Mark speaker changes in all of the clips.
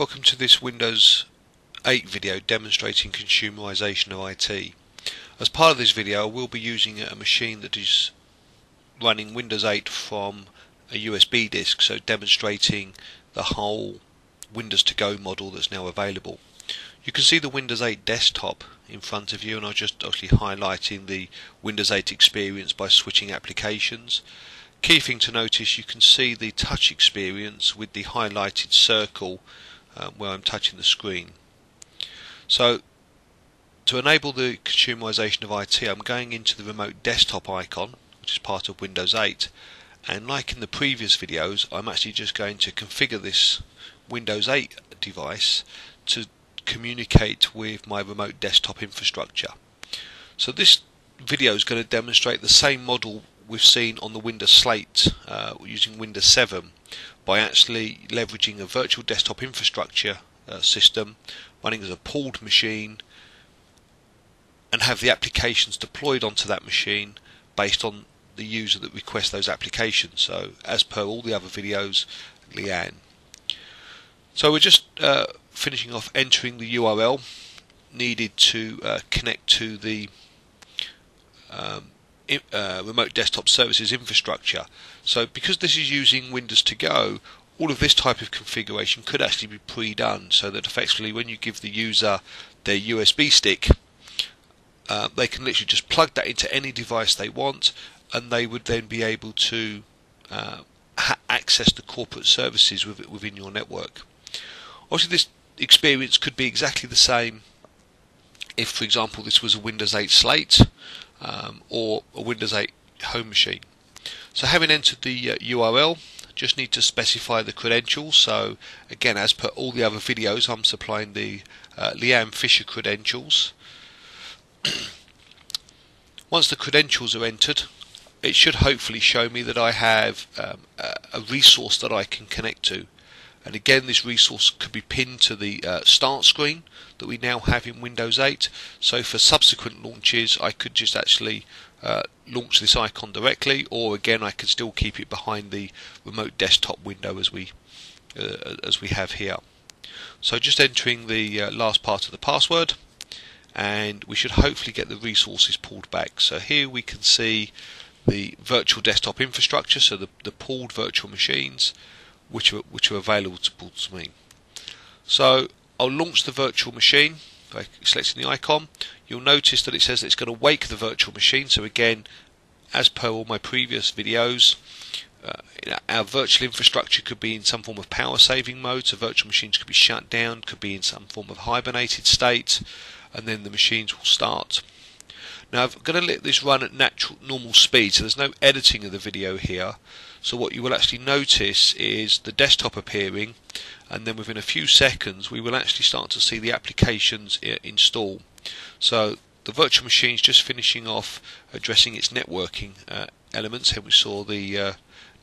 Speaker 1: Welcome to this Windows 8 video demonstrating consumerization of IT. As part of this video I will be using a machine that is running Windows 8 from a USB disk so demonstrating the whole Windows to go model that's now available. You can see the Windows 8 desktop in front of you and I'm just actually highlighting the Windows 8 experience by switching applications. Key thing to notice you can see the touch experience with the highlighted circle uh, where I'm touching the screen. So to enable the consumerization of IT I'm going into the remote desktop icon which is part of Windows 8 and like in the previous videos I'm actually just going to configure this Windows 8 device to communicate with my remote desktop infrastructure. So this video is going to demonstrate the same model we've seen on the Windows Slate uh, using Windows 7 by actually leveraging a virtual desktop infrastructure uh, system running as a pooled machine and have the applications deployed onto that machine based on the user that requests those applications. So as per all the other videos, Leanne. So we're just uh, finishing off entering the URL needed to uh, connect to the um, uh, remote desktop services infrastructure. So because this is using Windows to go, all of this type of configuration could actually be pre-done so that effectively when you give the user their USB stick uh, they can literally just plug that into any device they want and they would then be able to uh, access the corporate services within your network. Obviously this experience could be exactly the same if for example this was a Windows 8 slate um, or a Windows 8 home machine. So having entered the uh, URL, just need to specify the credentials. So again, as per all the other videos, I'm supplying the uh, Fisher credentials. Once the credentials are entered, it should hopefully show me that I have um, a resource that I can connect to. And again, this resource could be pinned to the uh, start screen that we now have in Windows 8. So for subsequent launches, I could just actually uh, launch this icon directly, or again, I could still keep it behind the remote desktop window as we uh, as we have here. So just entering the uh, last part of the password, and we should hopefully get the resources pulled back. So here we can see the virtual desktop infrastructure, so the, the virtual machines which are, which are available to me. So I'll launch the virtual machine by selecting the icon. You'll notice that it says that it's going to wake the virtual machine. So again, as per all my previous videos, uh, our virtual infrastructure could be in some form of power saving mode, so virtual machines could be shut down, could be in some form of hibernated state, and then the machines will start. Now I'm going to let this run at natural normal speed so there's no editing of the video here. So what you will actually notice is the desktop appearing and then within a few seconds we will actually start to see the applications install. So the virtual machine is just finishing off addressing its networking uh, elements here we saw the uh,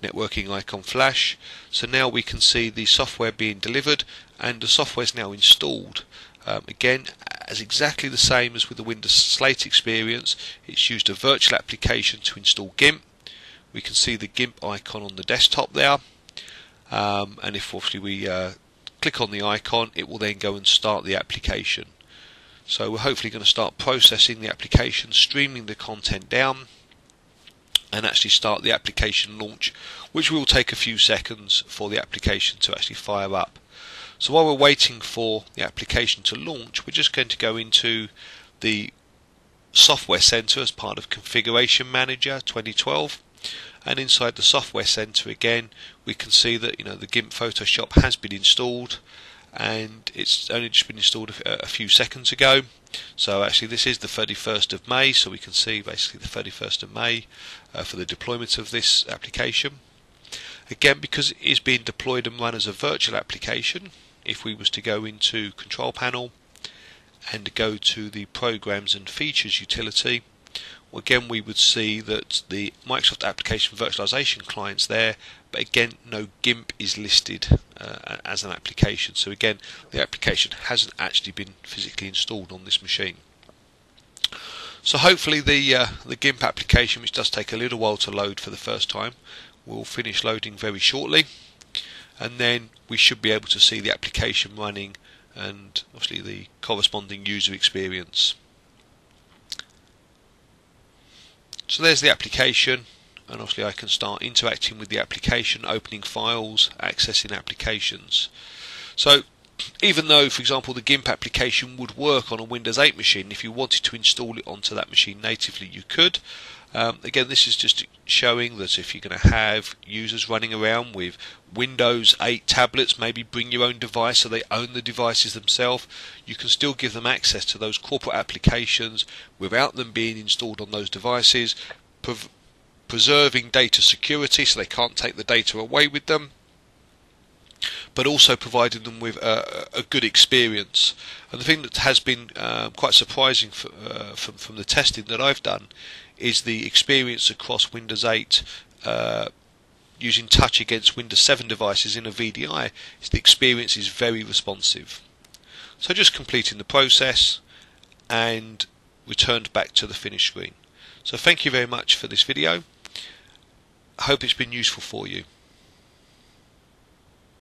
Speaker 1: networking icon flash. So now we can see the software being delivered and the software is now installed. Um, again as exactly the same as with the Windows Slate experience. It's used a virtual application to install GIMP. We can see the GIMP icon on the desktop there. Um, and if obviously we uh, click on the icon it will then go and start the application. So we're hopefully going to start processing the application streaming the content down and actually start the application launch which will take a few seconds for the application to actually fire up so while we're waiting for the application to launch, we're just going to go into the Software Center as part of Configuration Manager 2012 and inside the Software Center again we can see that you know the GIMP Photoshop has been installed and it's only just been installed a, few seconds ago. So actually this is the 31st of May so we can see basically the 31st of May uh, for the deployment of this application. Again because it is being deployed and run as a virtual application if we was to go into control panel and go to the programs and features utility well, again we would see that the Microsoft application virtualization clients there but again no GIMP is listed uh, as an application. So again the application hasn't actually been physically installed on this machine. So hopefully the uh, the GIMP application which does take a little while to load for the first time will finish loading very shortly and then we should be able to see the application running and obviously the corresponding user experience. So there's the application and obviously I can start interacting with the application, opening files, accessing applications. So even though, for example, the GIMP application would work on a Windows 8 machine, if you wanted to install it onto that machine natively, you could. Um, again, this is just showing that if you're going to have users running around with Windows 8 tablets, maybe bring your own device so they own the devices themselves, you can still give them access to those corporate applications without them being installed on those devices, preserving data security so they can't take the data away with them but also providing them with a, a, good experience. And the thing that has been uh, quite surprising for, uh, from, from the testing that I've done is the experience across Windows 8 uh, using touch against Windows 7 devices in a VDI. The experience is very responsive. So just completing the process and returned back to the finish screen. So thank you very much for this video. I hope it's been useful for you.